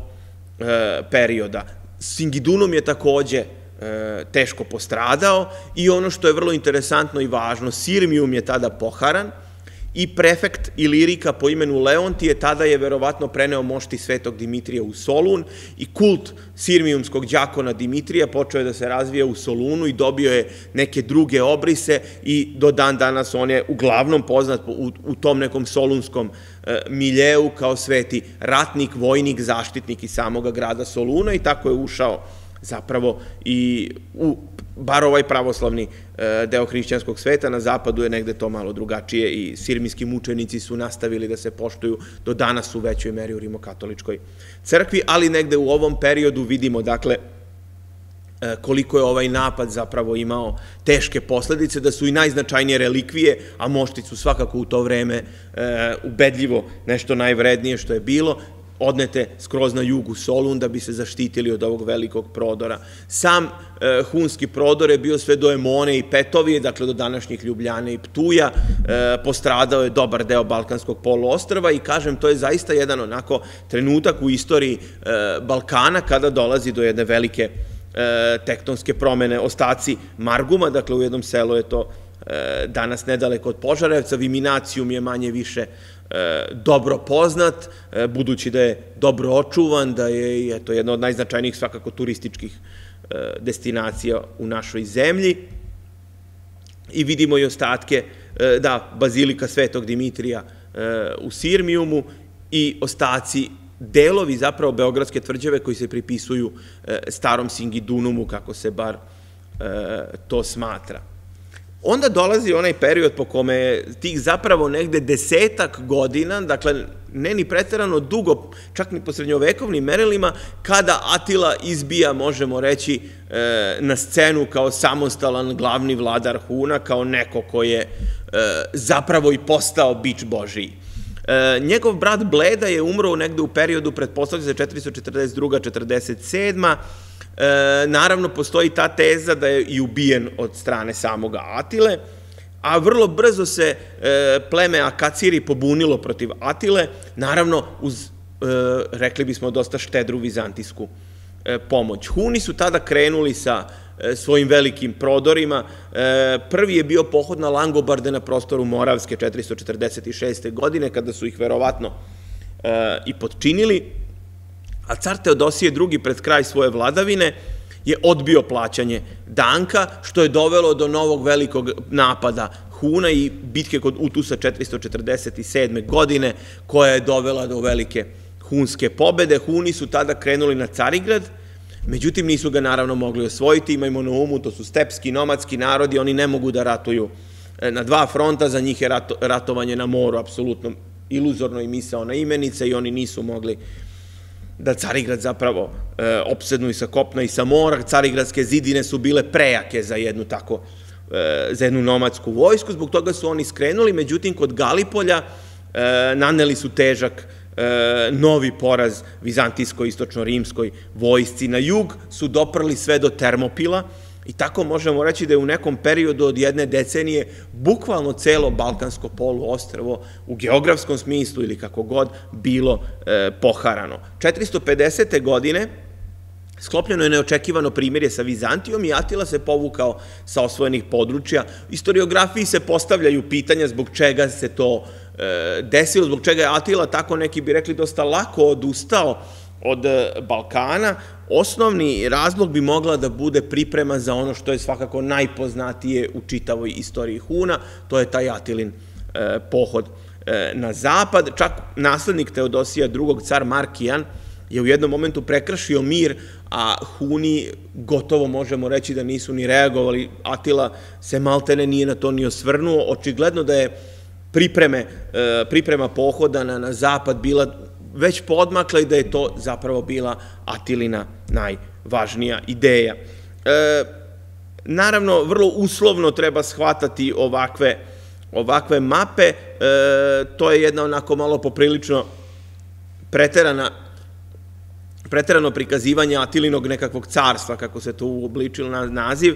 perioda. Singidunum je takođe teško postradao i ono što je vrlo interesantno i važno, Sirmium je tada poharan, i prefekt Ilirika po imenu Leontije tada je verovatno preneo mošti svetog Dimitrija u Solun i kult sirmijumskog đakona Dimitrija počeo je da se razvija u Solunu i dobio je neke druge obrise i do dan danas on je uglavnom poznat u, u tom nekom solunskom e, miljeu kao sveti ratnik, vojnik, zaštitnik i samoga grada Soluna i tako je ušao zapravo i u bar ovaj pravoslavni e, deo hrišćanskog sveta, na zapadu je negde to malo drugačije i sirmijski mučenici su nastavili da se poštuju do danas u većoj meri u rimokatoličkoj crkvi, ali negde u ovom periodu vidimo, dakle, e, koliko je ovaj napad zapravo imao teške posledice, da su i najznačajnije relikvije, a mošti su svakako u to vreme e, ubedljivo nešto najvrednije što je bilo, odnete skroz na jugu Solun da bi se zaštitili od ovog velikog prodora. Sam e, hunski prodor je bio sve do Emone i Petovije, dakle do današnjih Ljubljane i Ptuja, e, postradao je dobar deo Balkanskog poluostrava i kažem, to je zaista jedan onako trenutak u istoriji e, Balkana kada dolazi do jedne velike tektonske promene, ostaci Marguma, dakle u jednom selu je to danas nedaleko od Požarevca, Viminacijum je manje više dobro poznat, budući da je dobro očuvan, da je eto, jedna od najznačajnijih svakako turističkih destinacija u našoj zemlji. I vidimo i ostatke, da, Bazilika Svetog Dimitrija u Sirmijumu i ostaci delovi zapravo Beogradske tvrđave koji se pripisuju starom Singidunumu, kako se bar to smatra. Onda dolazi onaj period po kome tih zapravo negde desetak godina, dakle ne ni preterano dugo, čak ni po srednjovekovnim merilima, kada Atila izbija, možemo reći, e, na scenu kao samostalan glavni vladar Huna, kao neko ko je e, zapravo i postao bić Božiji. E, njegov brat Bleda je umro negde u periodu, pretpostavlja se 442. 47. E, naravno, postoji ta teza da je i ubijen od strane samoga Atile, a vrlo brzo se e, pleme Akaciri pobunilo protiv Atile, naravno uz, e, rekli bismo, dosta štedru vizantijsku e, pomoć. Huni su tada krenuli sa svojim velikim prodorima. Prvi je bio pohod na Langobarde na prostoru Moravske 446. godine, kada su ih verovatno i podčinili a car Teodosije II. pred kraj svoje vladavine je odbio plaćanje danka, što je dovelo do novog velikog napada Huna i bitke kod Utusa 447. godine, koja je dovela do velike hunske pobede. Huni su tada krenuli na Carigrad, međutim nisu ga naravno mogli osvojiti, imajmo na umu, to su stepski, nomadski narodi, oni ne mogu da ratuju e, na dva fronta, za njih je ratovanje na moru apsolutno iluzorno i misaona imenica i oni nisu mogli da Carigrad zapravo e, opsednu i sa kopna i sa mora. Carigradske zidine su bile prejake za jednu tako e, za jednu nomadsku vojsku, zbog toga su oni skrenuli, međutim kod Galipolja e, naneli su težak e, novi poraz vizantijsko-istočno-rimskoj vojsci. Na jug su doprli sve do Termopila, I tako možemo reći da je u nekom periodu od jedne decenije bukvalno celo Balkansko poluostrvo u geografskom smislu ili kako god bilo e, poharano. 450. godine Sklopljeno je neočekivano primirje sa Vizantijom i Atila se povukao sa osvojenih područja. Istoriografiji se postavljaju pitanja zbog čega se to e, desilo, zbog čega je Atila tako neki bi rekli dosta lako odustao od e, Balkana, osnovni razlog bi mogla da bude priprema za ono što je svakako najpoznatije u čitavoj istoriji Huna, to je taj Atilin e, pohod e, na zapad. Čak naslednik Teodosija II. car Markijan je u jednom momentu prekršio mir, a Huni gotovo možemo reći da nisu ni reagovali. Atila se maltene nije na to ni osvrnuo. Očigledno da je pripreme, priprema pohoda na, na zapad bila već podmakla i da je to zapravo bila Atilina najvažnija ideja. E, naravno, vrlo uslovno treba shvatati ovakve, ovakve mape, e, to je jedna onako malo poprilično preterana preterano prikazivanje Atilinog nekakvog carstva, kako se to uobličilo na naziv,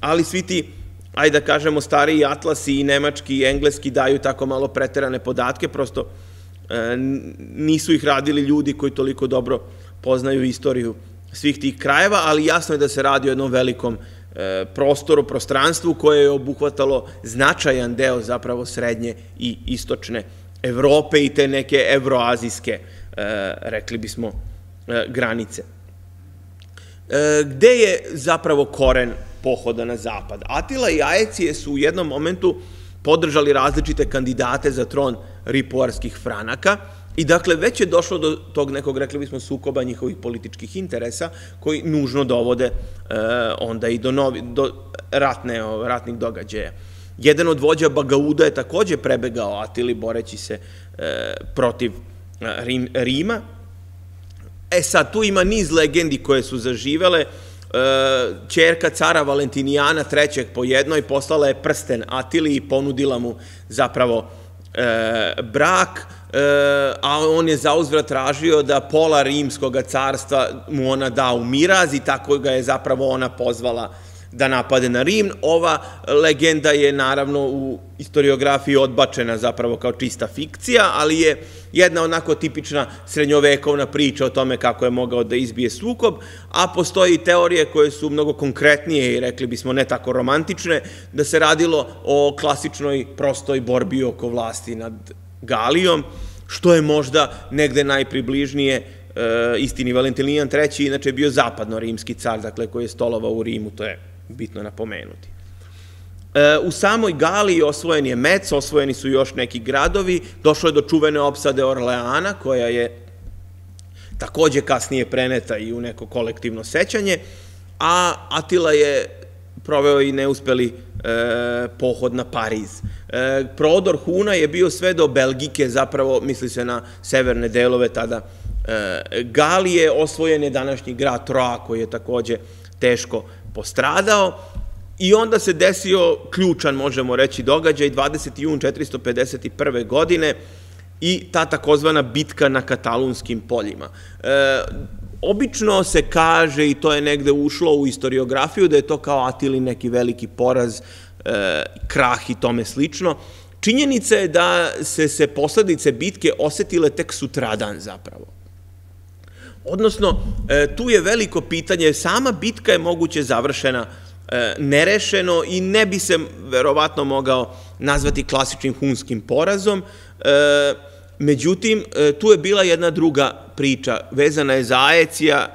ali svi ti, ajde da kažemo, stariji atlasi i nemački i engleski daju tako malo preterane podatke, prosto nisu ih radili ljudi koji toliko dobro poznaju istoriju svih tih krajeva, ali jasno je da se radi o jednom velikom e, prostoru, prostranstvu koje je obuhvatalo značajan deo zapravo srednje i istočne Evrope i te neke evroazijske, e, rekli bismo, granice. Gde je zapravo koren pohoda na zapad? Atila i Aecije su u jednom momentu podržali različite kandidate za tron ripuarskih franaka i dakle već je došlo do tog nekog, rekli bismo, sukoba njihovih političkih interesa koji nužno dovode e, onda i do, novi, do ratne, ratnih događaja. Jedan od vođa Bagauda je takođe prebegao Atili boreći se e, protiv e, Rim, Rima. E sad, tu ima niz legendi koje su zaživele, čerka cara Valentinijana III. po jednoj poslala je prsten Atili i ponudila mu zapravo e, brak, e, a on je zauzvrat tražio da pola rimskog carstva mu ona da u miraz i tako ga je zapravo ona pozvala da napade na Rim. Ova legenda je naravno u historiografiji odbačena zapravo kao čista fikcija, ali je jedna onako tipična srednjovekovna priča o tome kako je mogao da izbije sukob, a postoji teorije koje su mnogo konkretnije i rekli bismo ne tako romantične, da se radilo o klasičnoj prostoj borbi oko vlasti nad Galijom, što je možda negde najpribližnije e, istini Valentinijan III. inače je bio zapadno-rimski car, dakle koji je stolovao u Rimu, to je bitno napomenuti. E, u samoj Galiji osvojen je Mec, osvojeni su još neki gradovi, došlo je do čuvene opsade Orleana, koja je takođe kasnije preneta i u neko kolektivno sećanje, a Atila je proveo i neuspeli e, pohod na Pariz. E, prodor Huna je bio sve do Belgike, zapravo misli se na severne delove tada Galije, osvojen je današnji grad Troa koji je takođe teško postradao i onda se desio ključan, možemo reći, događaj 20. jun 451. godine, i ta takozvana bitka na katalunskim poljima. E, obično se kaže, i to je negde ušlo u istoriografiju, da je to kao Atili neki veliki poraz, e, krah i tome slično. Činjenica je da se se posledice bitke osetile tek sutradan zapravo. Odnosno, e, tu je veliko pitanje, sama bitka je moguće završena e, nerešeno i ne bi se verovatno mogao nazvati klasičnim hunskim porazom, e, Međutim, tu je bila jedna druga priča, vezana je za Aecija,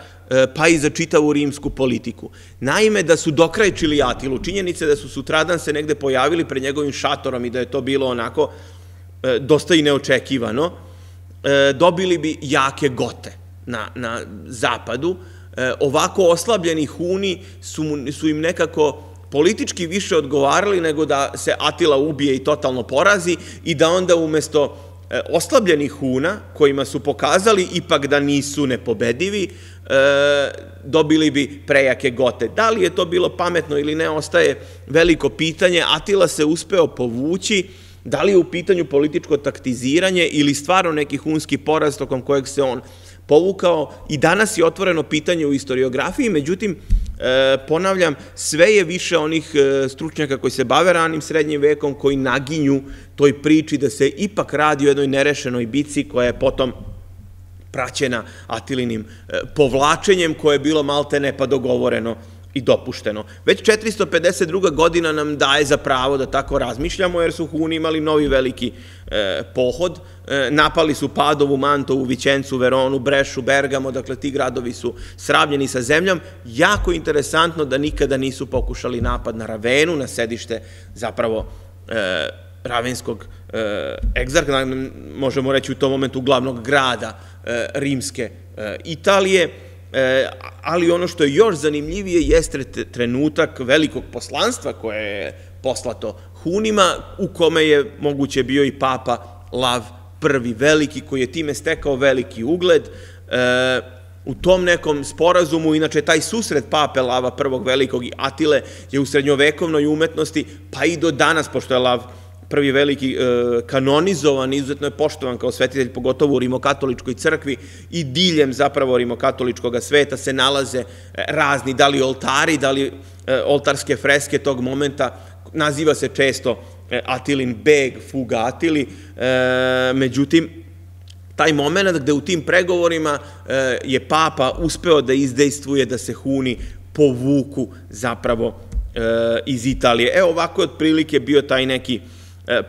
pa i za čitavu rimsku politiku. Naime, da su dokrajčili Atilu, činjenice da su sutradan se negde pojavili pred njegovim šatorom i da je to bilo onako dosta i neočekivano, dobili bi jake gote na, na zapadu. Ovako oslabljeni Huni su, su im nekako politički više odgovarali nego da se Atila ubije i totalno porazi i da onda umesto E, oslabljenih Huna, kojima su pokazali ipak da nisu nepobedivi, e, dobili bi prejake gote. Da li je to bilo pametno ili ne, ostaje veliko pitanje. Atila se uspeo povući, da li je u pitanju političko taktiziranje ili stvarno neki hunski poraz tokom kojeg se on povukao i danas je otvoreno pitanje u istoriografiji, međutim, e, ponavljam, sve je više onih e, stručnjaka koji se bave ranim srednjim vekom, koji naginju toj priči da se ipak radi o jednoj nerešenoj bici koja je potom praćena Atilinim e, povlačenjem koje je bilo malte ne pa dogovoreno i dopušteno. Već 452. godina nam daje za pravo da tako razmišljamo, jer su Huni imali novi veliki e, pohod, e, napali su Padovu, Mantovu, Vićencu, Veronu, Brešu, Bergamo, dakle ti gradovi su sravnjeni sa zemljom. Jako interesantno da nikada nisu pokušali napad na Ravenu, na sedište zapravo e, ravenskog e, egzarka, možemo reći u tom momentu glavnog grada e, rimske e, Italije, E, ali ono što je još zanimljivije jeste trenutak velikog poslanstva koje je poslato Hunima, u kome je moguće bio i papa Lav prvi veliki, koji je time stekao veliki ugled. E, u tom nekom sporazumu, inače taj susret pape Lava prvog velikog i Atile je u srednjovekovnoj umetnosti, pa i do danas, pošto je Lav prvi veliki e, kanonizovan, izuzetno je poštovan kao svetitelj, pogotovo u rimokatoličkoj crkvi i diljem zapravo rimokatoličkog sveta se nalaze e, razni, da li oltari, da li e, oltarske freske tog momenta, naziva se često Atilin beg, fuga Atili, međutim, taj moment gde u tim pregovorima je papa uspeo da izdejstvuje da se Huni povuku zapravo iz Italije. Evo ovako je otprilike bio taj neki E,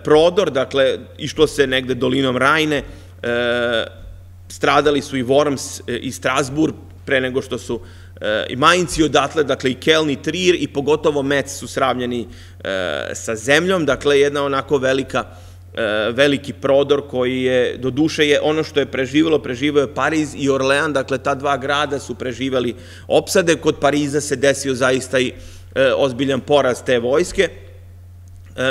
prodor, dakle, išlo se negde dolinom Rajne, e, stradali su i Worms e, i Strasburg, pre nego što su i Majinci odatle, dakle i Kelni, Trier i pogotovo Mec su sravljeni sa zemljom, dakle jedna onako velika veliki prodor koji je, do duše je ono što je preživelo, preživao je Pariz i Orlean, dakle ta dva grada su preživali opsade, kod Pariza se desio zaista i ozbiljan poraz te vojske, E,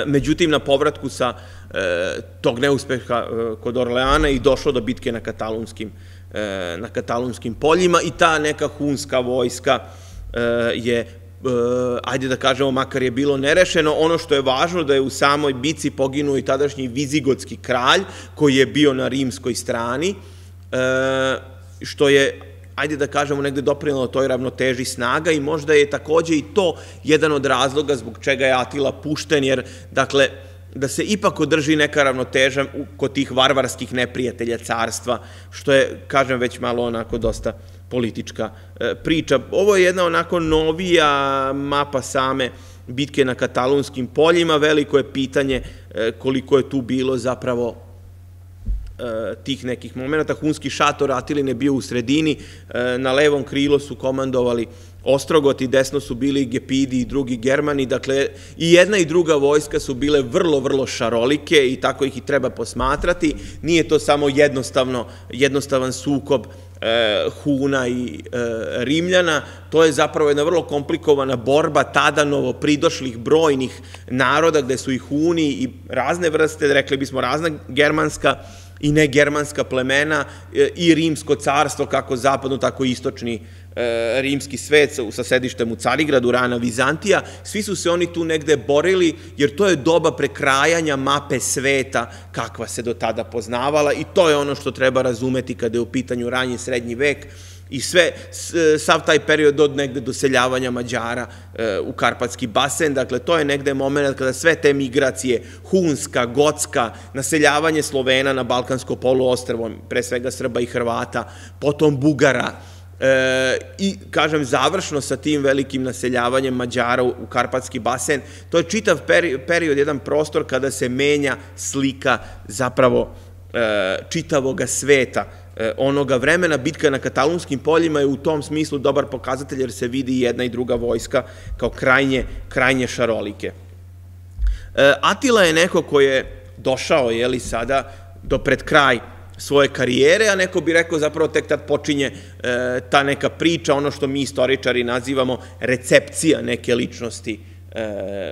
međutim, na povratku sa e, tog neuspeha e, kod Orleana i došlo do bitke na katalunskim, na katalunskim poljima i ta neka hunska vojska je ajde da kažemo, makar je bilo nerešeno, ono što je važno da je u samoj bici poginuo i tadašnji vizigotski kralj, koji je bio na rimskoj strani, što je ajde da kažemo, negde doprinalo toj ravnoteži snaga i možda je takođe i to jedan od razloga zbog čega je Atila pušten, jer, dakle, da se ipak održi neka ravnoteža kod tih varvarskih neprijatelja carstva, što je, kažem, već malo onako dosta politička e, priča. Ovo je jedna onako novija mapa same bitke na katalunskim poljima, veliko je pitanje e, koliko je tu bilo zapravo tih nekih momenta. Hunski šator Atilin je bio u sredini, na levom krilo su komandovali Ostrogot i desno su bili Gepidi i drugi Germani, dakle i jedna i druga vojska su bile vrlo, vrlo šarolike i tako ih i treba posmatrati. Nije to samo jednostavno, jednostavan sukob e, Huna i e, Rimljana, to je zapravo jedna vrlo komplikovana borba tada novo pridošlih brojnih naroda gde su i Huni i razne vrste, rekli bismo razna germanska i negermanska plemena e, i rimsko carstvo, kako zapadno, tako i istočni E, rimski svet sa sedištem u Carigradu, rana Vizantija, svi su se oni tu negde borili, jer to je doba prekrajanja mape sveta kakva se do tada poznavala i to je ono što treba razumeti kada je u pitanju ranji srednji vek, i sve, sav taj period od negde doseljavanja Mađara e, u Karpatski basen, dakle to je negde moment kada sve te migracije, Hunska, Gotska, naseljavanje Slovena na Balkansko poluostrvo, pre svega Srba i Hrvata, potom Bugara, E, I, kažem, završno sa tim velikim naseljavanjem Mađara u Karpatski basen, to je čitav period, jedan prostor kada se menja slika zapravo e, čitavoga sveta onoga vremena. Bitka na katalunskim poljima je u tom smislu dobar pokazatelj jer se vidi jedna i druga vojska kao krajnje, krajnje šarolike. E, Atila je neko ko je došao, jeli sada, do pred kraj svoje karijere, a neko bi rekao zapravo tek tad počinje e, ta neka priča, ono što mi istoričari nazivamo recepcija neke ličnosti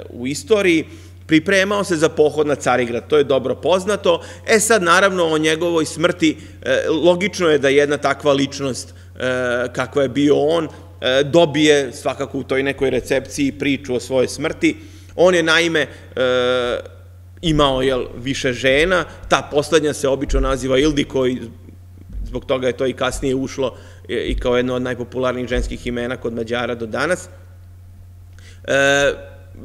u istoriji. Pripremao se za pohod na Carigrad, to je dobro poznato. E sad, naravno, o njegovoj smrti, e, logično je da jedna takva ličnost e, kakva je bio on, e, dobije svakako u toj nekoj recepciji priču o svojoj smrti. On je naime imao jel, više žena, ta poslednja se obično naziva Ildiko i zbog toga je to i kasnije ušlo i kao jedno od najpopularnijih ženskih imena kod Mađara do danas.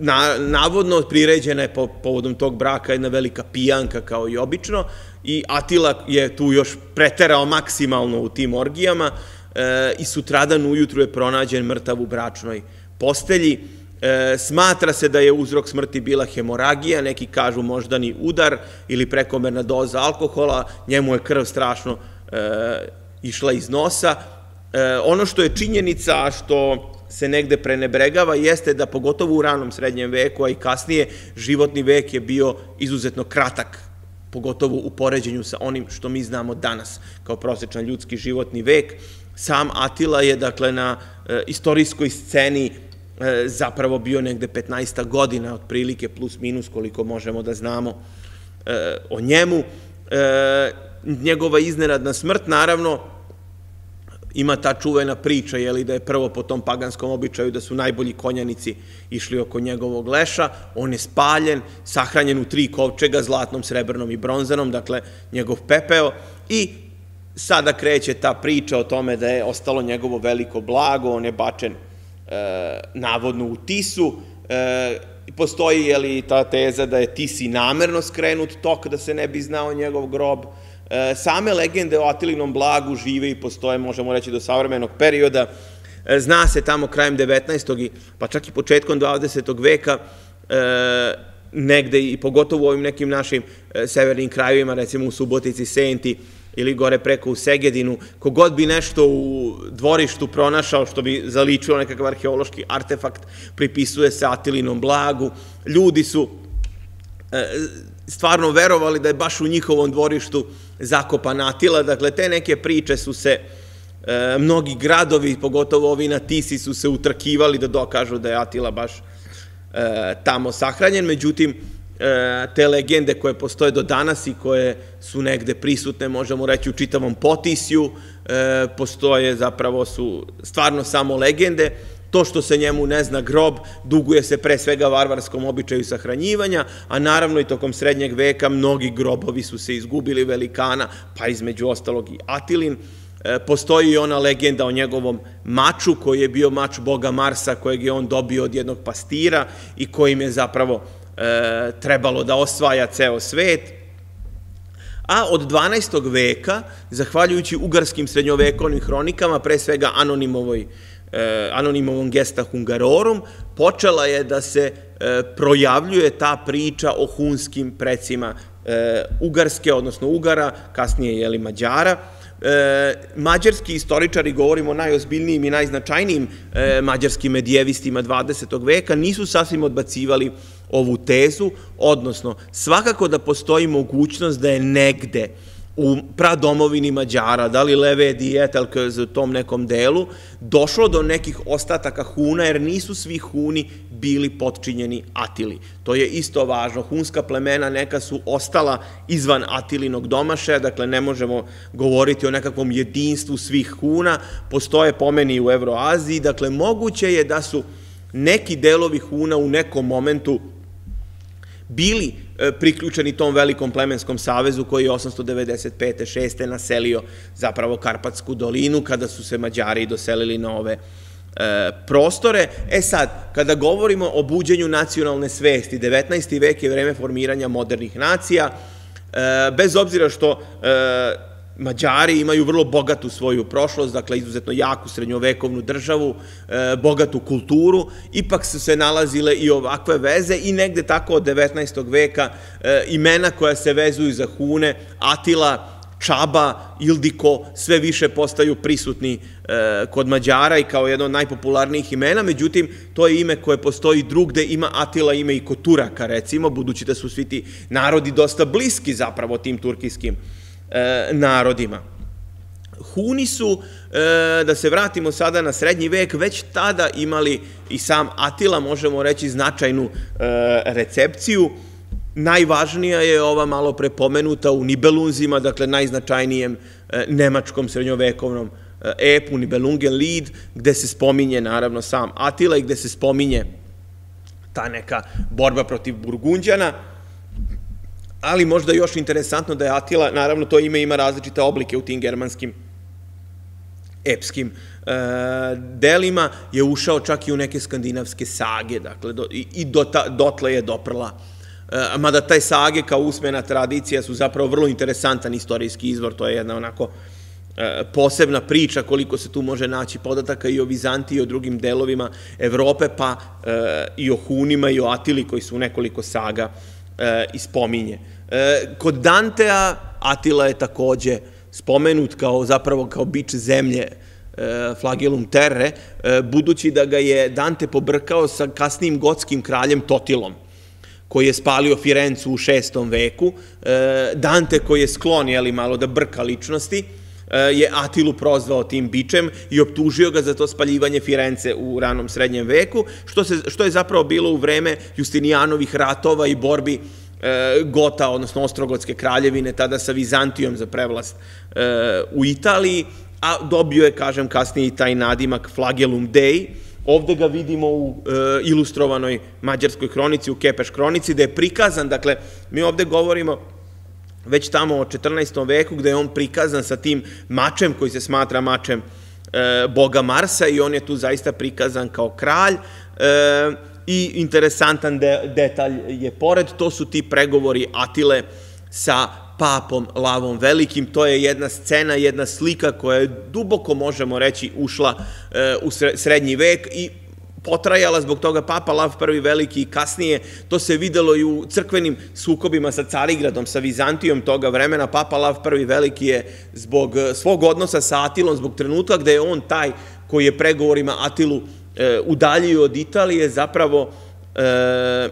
Na, navodno priređena je po, povodom tog braka jedna velika pijanka kao i obično i Atila je tu još preterao maksimalno u tim orgijama e, i sutradan ujutru je pronađen mrtav u bračnoj postelji E, smatra se da je uzrok smrti bila hemoragija, neki kažu moždani udar ili prekomerna doza alkohola, njemu je krv strašno e, išla iz nosa. E, ono što je činjenica, što se negde prenebregava, jeste da pogotovo u ranom srednjem veku, a i kasnije, životni vek je bio izuzetno kratak, pogotovo u poređenju sa onim što mi znamo danas kao prosečan ljudski životni vek. Sam Atila je, dakle, na e, istorijskoj sceni E, zapravo bio negde 15 godina, otprilike plus minus koliko možemo da znamo e, o njemu. E, njegova iznenadna smrt, naravno, ima ta čuvena priča, jeli, da je prvo po tom paganskom običaju da su najbolji konjanici išli oko njegovog leša, on je spaljen, sahranjen u tri kovčega, zlatnom, srebrnom i bronzanom, dakle, njegov pepeo, i sada kreće ta priča o tome da je ostalo njegovo veliko blago, on je bačen e, navodno u Tisu, e, postoji je li ta teza da je Tisi namerno skrenut tok da se ne bi znao njegov grob. E, same legende o Atilinom blagu žive i postoje, možemo reći, do savremenog perioda. E, zna se tamo krajem 19. pa čak i početkom 20. veka e, negde i pogotovo u ovim nekim našim severnim krajevima, recimo u Subotici, Senti, ili gore preko u Segedinu, kogod bi nešto u dvorištu pronašao što bi zaličilo nekakav arheološki artefakt, pripisuje se Atilinom blagu. Ljudi su stvarno verovali da je baš u njihovom dvorištu zakopan Atila, dakle te neke priče su se e, mnogi gradovi, pogotovo ovi na Tisi, su se utrkivali da dokažu da je Atila baš e, tamo sahranjen, međutim, E, te legende koje postoje do danas i koje su negde prisutne, možemo reći, u čitavom potisju, e, postoje zapravo su stvarno samo legende. To što se njemu ne zna grob, duguje se pre svega varvarskom običaju sahranjivanja, a naravno i tokom srednjeg veka mnogi grobovi su se izgubili velikana, pa između ostalog i Atilin. E, postoji i ona legenda o njegovom maču, koji je bio mač boga Marsa, kojeg je on dobio od jednog pastira i kojim je zapravo e, trebalo da osvaja ceo svet, a od 12. veka, zahvaljujući ugarskim srednjovekovnim hronikama, pre svega anonimovoj, anonimovom gesta Hungarorum, počela je da se e, projavljuje ta priča o hunskim precima Ugarske, odnosno Ugara, kasnije jeli Mađara, E, mađarski istoričari, govorimo o najozbiljnijim i najznačajnijim mađarskim medijevistima 20. veka, nisu sasvim odbacivali ovu tezu, odnosno svakako da postoji mogućnost da je negde u pradomovini Mađara, da li Leve Dijetelke u tom nekom delu, došlo do nekih ostataka Huna, jer nisu svi Huni bili potčinjeni Atili. To je isto važno. Hunska plemena neka su ostala izvan Atilinog domašaja, dakle ne možemo govoriti o nekakvom jedinstvu svih Huna, postoje pomeni u Evroaziji, dakle moguće je da su neki delovi Huna u nekom momentu bili priključeni tom velikom plemenskom savezu koji je 895. 6. naselio zapravo Karpatsku dolinu kada su se Mađari doselili na ove e, prostore. E sad, kada govorimo o buđenju nacionalne svesti, 19. vek je vreme formiranja modernih nacija, e, bez obzira što Mađari imaju vrlo bogatu svoju prošlost, dakle izuzetno jaku srednjovekovnu državu, e, bogatu kulturu, ipak su se nalazile i ovakve veze i negde tako od 19. veka e, imena koja se vezuju za Hune, Atila, Čaba, Ildiko, sve više postaju prisutni e, kod Mađara i kao jedno od najpopularnijih imena, međutim, to je ime koje postoji drugde, ima Atila ime i kod Turaka, recimo, budući da su svi ti narodi dosta bliski zapravo tim turkijskim e, narodima. Huni su, e, da se vratimo sada na srednji vek, već tada imali i sam Atila, možemo reći, značajnu e, recepciju. Najvažnija je ova malo prepomenuta u Nibelunzima, dakle najznačajnijem nemačkom srednjovekovnom epu Nibelungen Lied, gde se spominje naravno sam Atila i gde se spominje ta neka borba protiv Burgunđana ali možda još interesantno da je Atila, naravno to ime ima različite oblike u tim germanskim epskim e, delima, je ušao čak i u neke skandinavske sage, dakle, do, i, i do ta, dotle je doprla. E, mada taj sage kao usmena tradicija su zapravo vrlo interesantan istorijski izvor, to je jedna onako e, posebna priča koliko se tu može naći podataka i o Vizantiji i o drugim delovima Evrope, pa e, i o Hunima i o Atili koji su nekoliko saga e, ispominje. E, kod Dantea Atila je takođe spomenut kao zapravo kao bič zemlje e, flagellum terre, e, budući da ga je Dante pobrkao sa kasnim gotskim kraljem Totilom koji je spalio Firencu u šestom veku, e, Dante koji je sklon, jeli, malo da brka ličnosti, je Atilu prozvao tim bičem i optužio ga za to spaljivanje Firence u ranom srednjem veku, što, se, što je zapravo bilo u vreme Justinijanovih ratova i borbi E, Gota, odnosno Ostrogotske kraljevine, tada sa Vizantijom za prevlast e, u Italiji, a dobio je, kažem, kasnije i taj nadimak Flagellum Dei, Ovde ga vidimo u e, ilustrovanoj mađarskoj hronici, u Kepeš hronici, da je prikazan, dakle, mi ovde govorimo već tamo o 14. veku, gde je on prikazan sa tim mačem koji se smatra mačem e, boga Marsa i on je tu zaista prikazan kao kralj. E, I interesantan de, detalj je pored, to su ti pregovori Atile sa papom Lavom Velikim. To je jedna scena, jedna slika koja je duboko, možemo reći, ušla e, u srednji vek i potrajala zbog toga Papa Lav I Veliki i kasnije, to se videlo i u crkvenim sukobima sa Carigradom, sa Vizantijom toga vremena. Papa Lav I Veliki je zbog svog odnosa sa Atilom, zbog trenutka gde je on taj koji je pregovorima Atilu e, udaljio od Italije, zapravo e,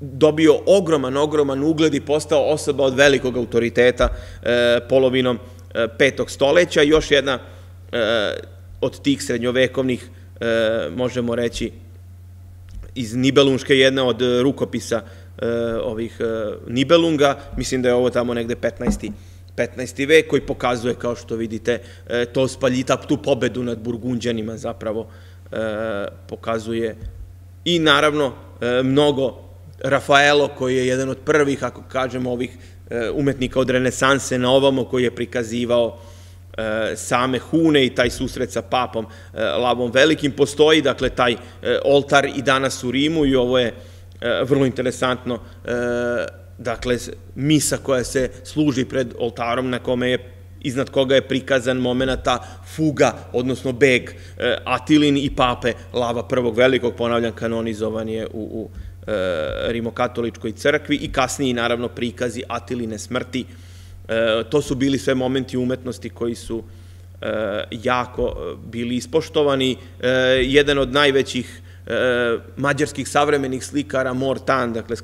dobio ogroman, ogroman ugled i postao osoba od velikog autoriteta polovinom petog stoleća. Još jedna od tih srednjovekovnih, možemo reći, iz Nibelunške, jedna od rukopisa e, ovih e, Nibelunga, mislim da je ovo tamo negde 15. 15. vek koji pokazuje, kao što vidite, e, to spaljita, tu pobedu nad Burgunđanima zapravo E, pokazuje i naravno e, mnogo Rafaelo koji je jedan od prvih, ako kažemo, ovih e, umetnika od renesanse na ovamo koji je prikazivao same Hune i taj susret sa papom Lavom Velikim. Postoji, dakle, taj oltar i danas u Rimu i ovo je vrlo interesantno, dakle, misa koja se služi pred oltarom na kome je iznad koga je prikazan momenta fuga, odnosno beg e, Atilin i pape Lava prvog velikog, ponavljam, kanonizovan je u, u rimokatoličkoj crkvi i kasniji naravno prikazi Atiline smrti. To su bili sve momenti umetnosti koji su jako bili ispoštovani. Jedan od najvećih mađarskih savremenih slikara Mortan, dakle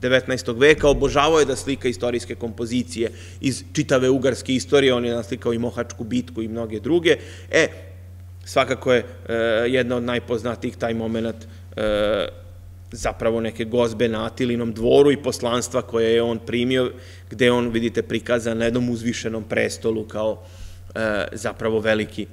19. veka, obožavao je da slika istorijske kompozicije iz čitave ugarske istorije, on je naslikao i Mohačku bitku i mnoge druge. E, svakako je e, jedna od najpoznatijih taj moment e, zapravo neke gozbe na Atilinom dvoru i poslanstva koje je on primio, gde on, vidite, prikazan na jednom uzvišenom prestolu kao e, zapravo veliki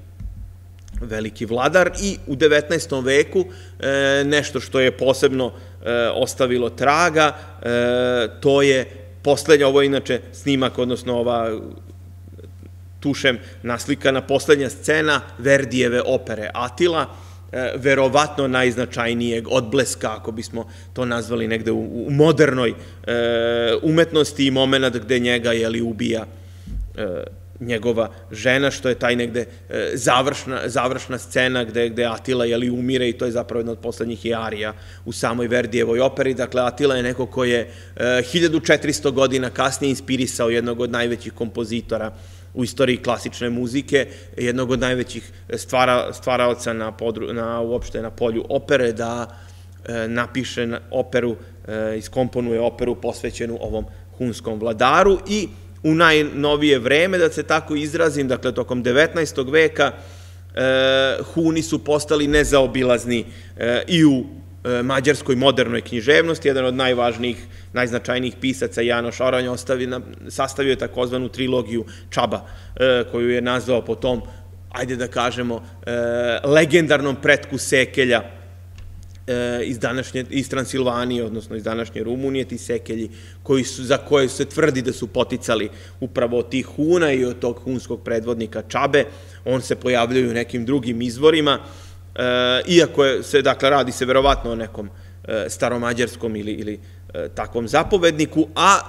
veliki vladar i u 19. veku e, nešto što je posebno e, ostavilo traga, e, to je poslednja, ovo je inače snimak, odnosno ova tušem naslikana poslednja scena Verdijeve opere Atila, verovatno najznačajnijeg odbleska, ako bismo to nazvali negde u, modernoj umetnosti i moment gde njega jeli, ubija njegova žena, što je taj negde e, završna, završna scena gde, gde Atila jeli, umire i to je zapravo jedna od poslednjih i arija u samoj Verdijevoj operi. Dakle, Atila je neko ko je 1400 e, godina kasnije inspirisao jednog od najvećih kompozitora u istoriji klasične muzike, jednog od najvećih stvara, stvaraoca na, podru, na, uopšte na polju opere, da e, napiše operu, e, iskomponuje operu posvećenu ovom hunskom vladaru i u najnovije vreme, da se tako izrazim, dakle, tokom 19. veka, e, Huni su postali nezaobilazni e, i u mađarskoj modernoj književnosti. Jedan od najvažnijih, najznačajnijih pisaca, Janoš Oranj, sastavio je takozvanu trilogiju Čaba, koju je nazvao po tom, ajde da kažemo, legendarnom pretku Sekelja, E, iz, današnje, iz Transilvanije, odnosno iz današnje Rumunije, ti sekelji koji su, za koje se tvrdi da su poticali upravo od tih Huna i od tog hunskog predvodnika Čabe, on se pojavljaju u nekim drugim izvorima, e, iako je, se, dakle, radi se verovatno o nekom e, staromađarskom ili, ili E, takvom zapovedniku, a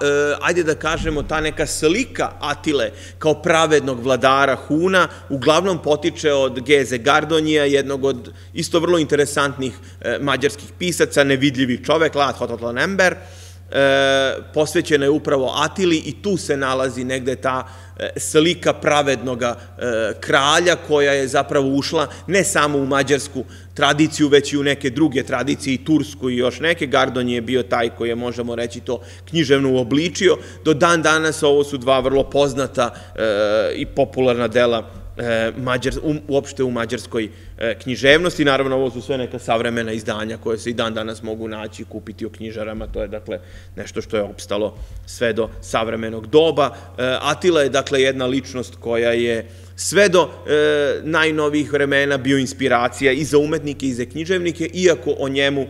ajde da kažemo ta neka slika Atile kao pravednog vladara Huna uglavnom potiče od Geze Gardonija, jednog od isto vrlo interesantnih mađarskih pisaca, nevidljivi čovek, Lat Hototlan e, posvećena je upravo Atili i tu se nalazi negde ta e, slika pravednoga e, kralja koja je zapravo ušla ne samo u mađarsku tradiciju, već i u neke druge tradicije, i tursku i još neke. Gardon je bio taj koji je, možemo reći, to književno uobličio. Do dan danas ovo su dva vrlo poznata e, i popularna dela mađar, um, uopšte u mađarskoj e, književnosti. Naravno, ovo su sve neka savremena izdanja koje se i dan danas mogu naći i kupiti u knjižarama. To je, dakle, nešto što je opstalo sve do savremenog doba. E, Atila je, dakle, jedna ličnost koja je sve do e, najnovijih vremena bio inspiracija i za umetnike i za književnike, iako o njemu e,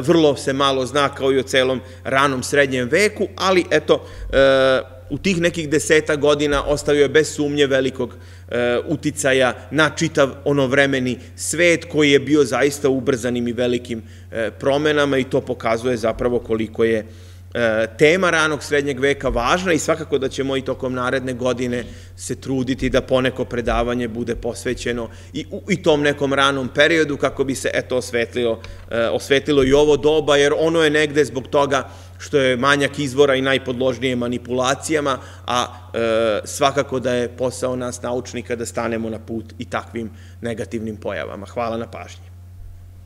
vrlo se malo zna kao i o celom ranom srednjem veku, ali eto, e, u tih nekih deseta godina ostavio je bez sumnje velikog e, uticaja na čitav onovremeni svet koji je bio zaista ubrzanim i velikim e, promenama i to pokazuje zapravo koliko je tema ranog srednjeg veka važna i svakako da ćemo i tokom naredne godine se truditi da poneko predavanje bude posvećeno i u i tom nekom ranom periodu kako bi se eto osvetlilo, osvetlilo i ovo doba jer ono je negde zbog toga što je manjak izvora i najpodložnije manipulacijama, a e, svakako da je posao nas naučnika da stanemo na put i takvim negativnim pojavama. Hvala na pažnji.